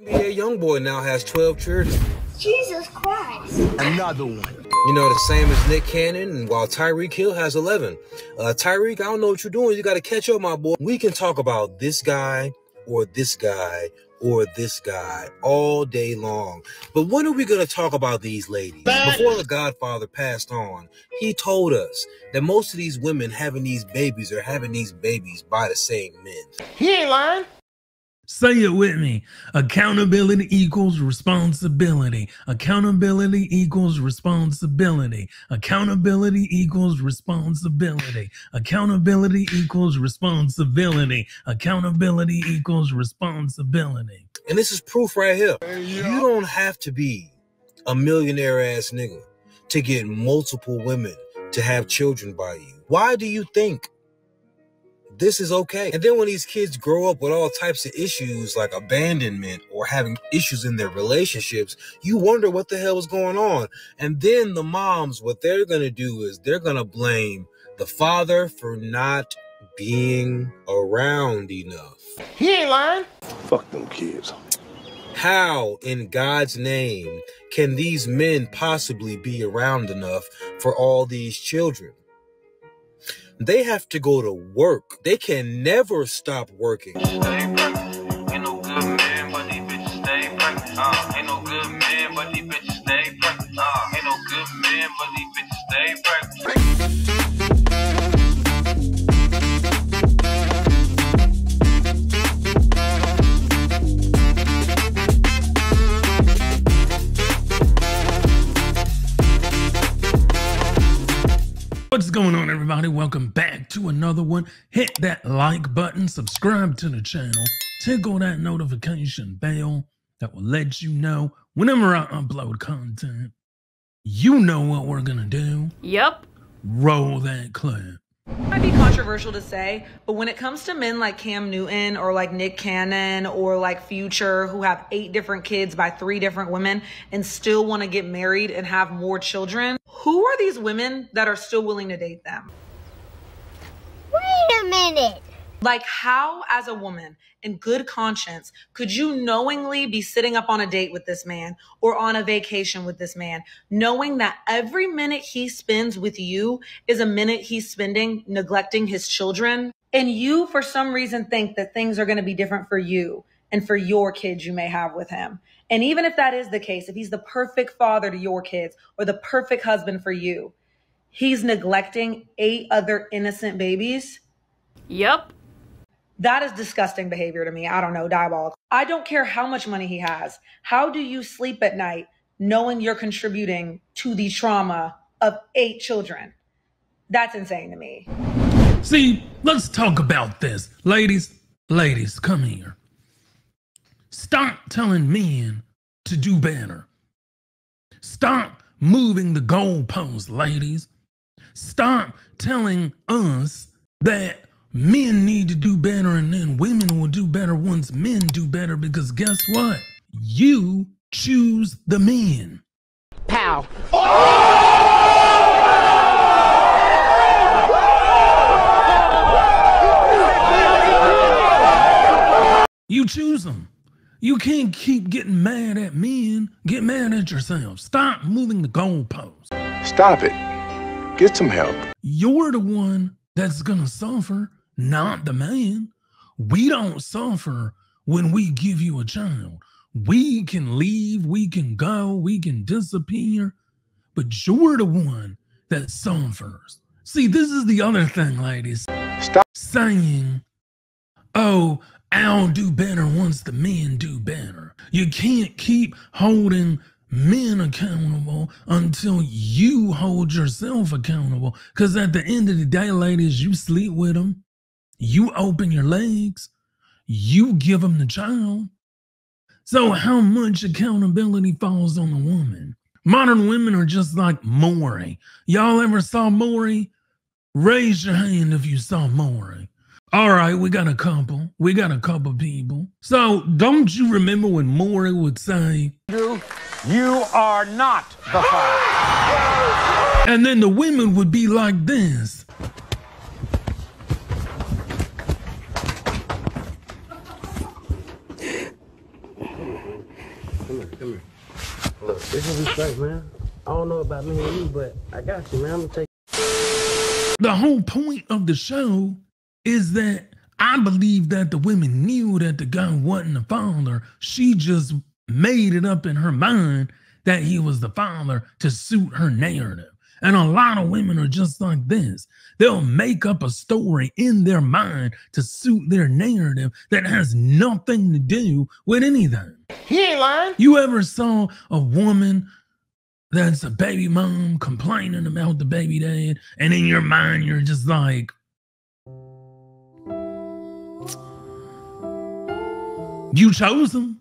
NBA YoungBoy now has 12 children. Jesus Christ. Another one. You know, the same as Nick Cannon, and while Tyreek Hill has 11. Uh, Tyreek, I don't know what you're doing. You got to catch up, my boy. We can talk about this guy or this guy or this guy all day long. But when are we going to talk about these ladies? Before the Godfather passed on, he told us that most of these women having these babies are having these babies by the same men. He ain't lying. Say it with me. Accountability equals responsibility. Accountability equals responsibility. Accountability equals responsibility. Accountability equals responsibility. Accountability equals responsibility. And this is proof right here. You don't have to be a millionaire ass nigga to get multiple women to have children by you. Why do you think this is okay? And then when these kids grow up with all types of issues like abandonment or having issues in their relationships, you wonder what the hell is going on. And then the moms, what they're going to do is they're going to blame the father for not being around enough. He ain't lying. Fuck them kids. How, in God's name, can these men possibly be around enough for all these children? They have to go to work. They can never stop working. Welcome back to another one. Hit that like button, subscribe to the channel, tickle that notification bell that will let you know whenever I upload content. You know what we're gonna do. Yep. Roll that clip. Might be controversial to say, but when it comes to men like Cam Newton or like Nick Cannon or like Future who have eight different kids by three different women and still want to get married and have more children, who are these women that are still willing to date them? A minute. Like, how, as a woman in good conscience, could you knowingly be sitting up on a date with this man or on a vacation with this man, knowing that every minute he spends with you is a minute he's spending neglecting his children? And you, for some reason, think that things are going to be different for you and for your kids you may have with him. And even if that is the case, if he's the perfect father to your kids or the perfect husband for you, he's neglecting eight other innocent babies. Yep. That is disgusting behavior to me. I don't know, diabolical. I don't care how much money he has. How do you sleep at night knowing you're contributing to the trauma of eight children? That's insane to me. See, let's talk about this. Ladies, ladies, come here. Stop telling men to do better. Stop moving the goalposts, ladies. Stop telling us that men need to do better and then women will do better once men do better because guess what? You choose the men. Pow. You choose them. You can't keep getting mad at men. Get mad at yourself. Stop moving the goalposts. Stop it. Get some help. You're the one that's gonna suffer, not the man. We don't suffer when we give you a child. We can leave, we can go, we can disappear, but you're the one that suffers. See, this is the other thing, ladies. Stop. Saying, oh, I'll do better once the men do better. You can't keep holding men accountable until you hold yourself accountable. Because at the end of the day, ladies, you sleep with them, you open your legs, you give them the child. So, how much accountability falls on the woman? Modern women are just like Maury. Y'all ever saw Maury? Raise your hand if you saw Maury. All right, we got a couple. We got a couple people. So, don't you remember when Maury would say, You are not the father. and then the women would be like this. Here, come here. Look, this is straight, man. I don't know about me and you, but I got you, man. I'm gonna take. The whole point of the show is that I believe that the women knew that the guy wasn't the father. She just made it up in her mind that he was the father to suit her narrative. And a lot of women are just like this. They'll make up a story in their mind to suit their narrative that has nothing to do with anything. He ain't lying. You ever saw a woman that's a baby mom complaining about the baby dad, and in your mind, you're just like, You chose them.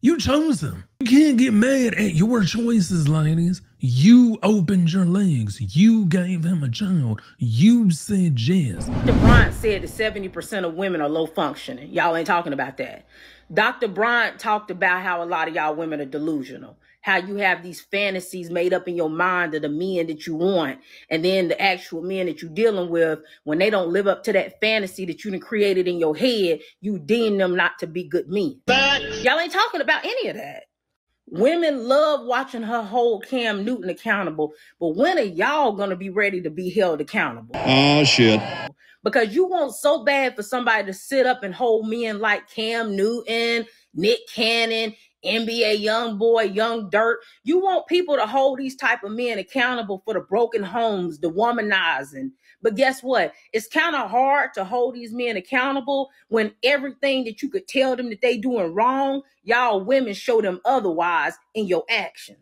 You chose them. You can't get mad at your choices, ladies. You opened your legs. You gave him a child. You said yes. Dr. Bryant said that 70% of women are low functioning. Y'all ain't talking about that. Dr. Bryant talked about how a lot of y'all women are delusional. How you have these fantasies made up in your mind of the men that you want. And then the actual men that you're dealing with, when they don't live up to that fantasy that you created in your head, you deem them not to be good men. Y'all ain't talking about any of that. Women love watching her hold Cam Newton accountable, but when are y'all gonna be ready to be held accountable? Oh shit. Because you want so bad for somebody to sit up and hold men like Cam Newton, Nick Cannon, NBA YoungBoy, young dirt. You want people to hold these type of men accountable for the broken homes, the womanizing. But guess what? It's kind of hard to hold these men accountable when everything that you could tell them that they doing wrong, y'all women show them otherwise in your actions.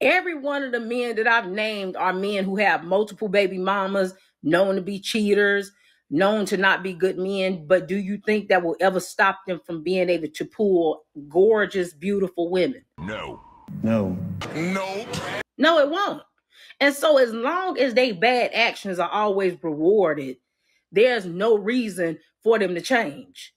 Every one of the men that I've named are men who have multiple baby mamas, known to be cheaters, known to not be good men. But do you think that will ever stop them from being able to pull gorgeous, beautiful women? No. No. No, No, it won't. And so, as long as they bad actions are always rewarded, there's no reason for them to change.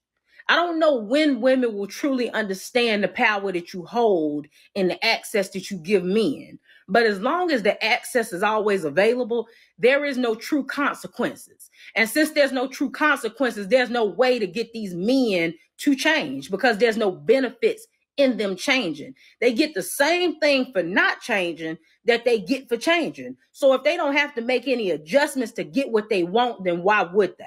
I don't know when women will truly understand the power that you hold and the access that you give men. But as long as the access is always available, there is no true consequences. And since there's no true consequences, there's no way to get these men to change because there's no benefits in them changing. They get the same thing for not changing that they get for changing. So if they don't have to make any adjustments to get what they want, then why would they?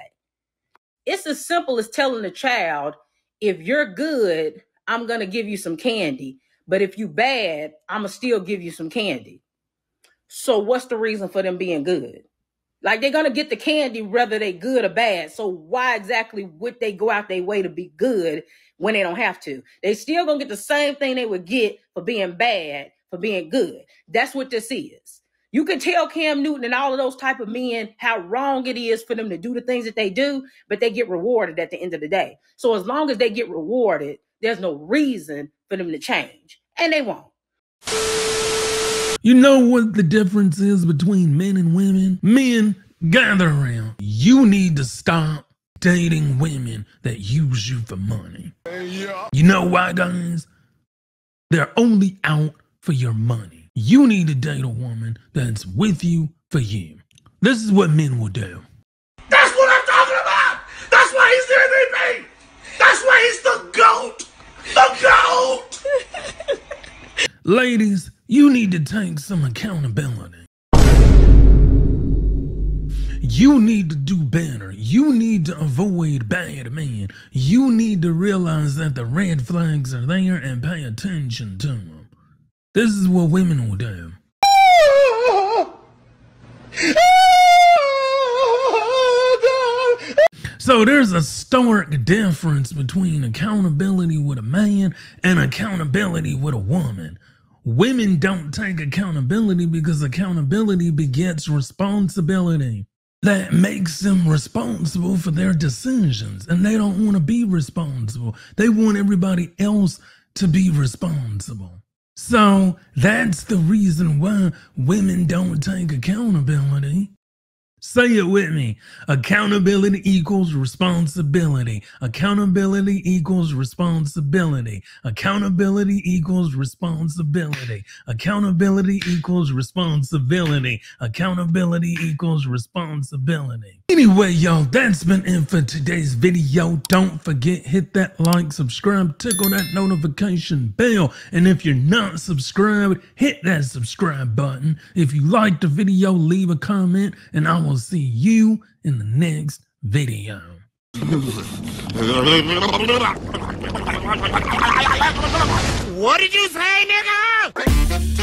It's as simple as telling a child, if you're good, I'm going to give you some candy. But if you bad, I'm going to still give you some candy. So what's the reason for them being good? Like they're gonna get the candy whether they good or bad. So why exactly would they go out their way to be good when they don't have to? They still gonna get the same thing they would get for being bad, for being good. That's what this is. You can tell Cam Newton and all of those type of men how wrong it is for them to do the things that they do, but they get rewarded at the end of the day. So as long as they get rewarded, there's no reason for them to change. And they won't. You know what the difference is between men and women? Men, gather around. You need to stop dating women that use you for money. You know why, guys? They're only out for your money. You need to date a woman that's with you for you. This is what men will do. Ladies, you need to take some accountability. You need to do better. You need to avoid bad men. You need to realize that the red flags are there and pay attention to them. This is what women will do. So there's a stark difference between accountability with a man and accountability with a woman. Women don't take accountability because accountability begets responsibility. That makes them responsible for their decisions, and they don't want to be responsible. They want everybody else to be responsible. So that's the reason why women don't take accountability. Say it with me. Accountability equals responsibility. Accountability equals responsibility. Accountability equals responsibility. Accountability equals responsibility. Accountability equals responsibility. Anyway, y'all, that's been it for today's video. Don't forget, hit that like, subscribe, tickle that notification bell. And if you're not subscribed, hit that subscribe button. If you liked the video, leave a comment and I will see you in the next video. What did you say, nigga?